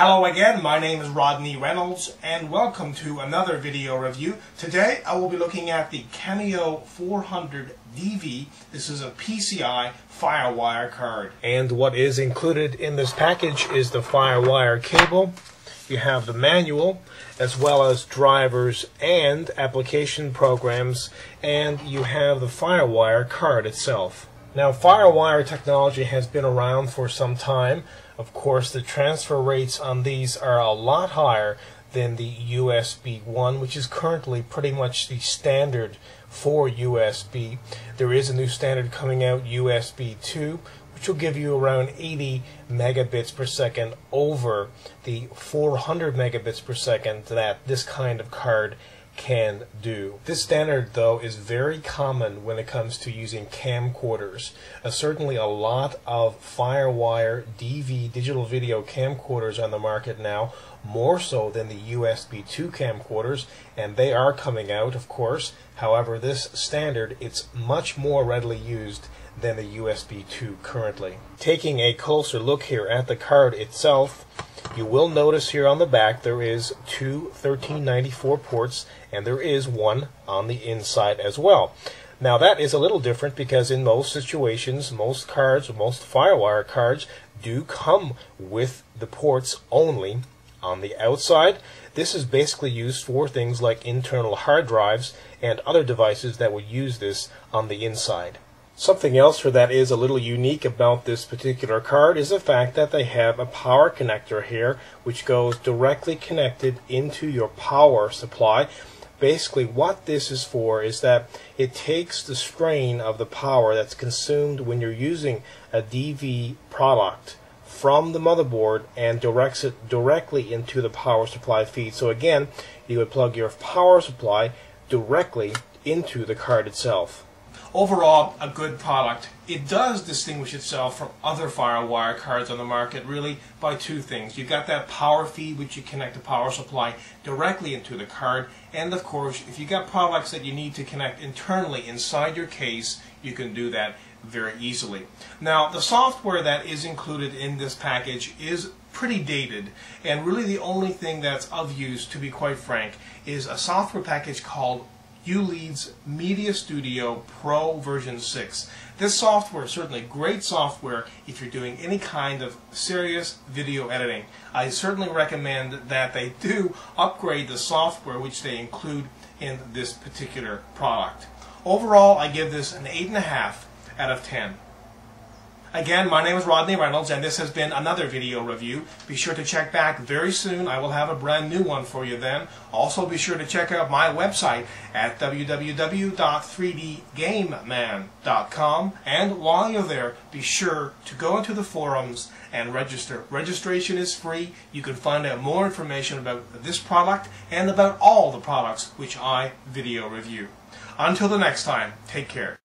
Hello again, my name is Rodney Reynolds and welcome to another video review. Today I will be looking at the Cameo 400DV. This is a PCI FireWire card. And what is included in this package is the FireWire cable. You have the manual as well as drivers and application programs and you have the FireWire card itself. Now FireWire technology has been around for some time. Of course, the transfer rates on these are a lot higher than the USB 1, which is currently pretty much the standard for USB. There is a new standard coming out, USB 2, which will give you around 80 megabits per second over the 400 megabits per second that this kind of card can do. This standard, though, is very common when it comes to using camcorders. Uh, certainly, a lot of FireWire DV digital video camcorders on the market now, more so than the USB 2 camcorders, and they are coming out, of course. However, this standard, it's much more readily used than the USB 2 currently. Taking a closer look here at the card itself, you will notice here on the back there is two 1394 ports and there is one on the inside as well. Now that is a little different because in most situations, most cards, most FireWire cards do come with the ports only on the outside. This is basically used for things like internal hard drives and other devices that would use this on the inside. Something else that is a little unique about this particular card is the fact that they have a power connector here which goes directly connected into your power supply. Basically what this is for is that it takes the strain of the power that's consumed when you're using a DV product from the motherboard and directs it directly into the power supply feed. So again, you would plug your power supply directly into the card itself overall a good product. It does distinguish itself from other FireWire cards on the market really by two things. You've got that power feed which you connect the power supply directly into the card and of course if you've got products that you need to connect internally inside your case you can do that very easily. Now the software that is included in this package is pretty dated and really the only thing that's of use to be quite frank is a software package called ULEAD's Media Studio Pro version 6. This software is certainly great software if you're doing any kind of serious video editing. I certainly recommend that they do upgrade the software which they include in this particular product. Overall, I give this an 8.5 out of 10. Again, my name is Rodney Reynolds, and this has been another video review. Be sure to check back very soon. I will have a brand new one for you then. Also, be sure to check out my website at www.3dgameman.com. And while you're there, be sure to go into the forums and register. Registration is free. You can find out more information about this product and about all the products which I video review. Until the next time, take care.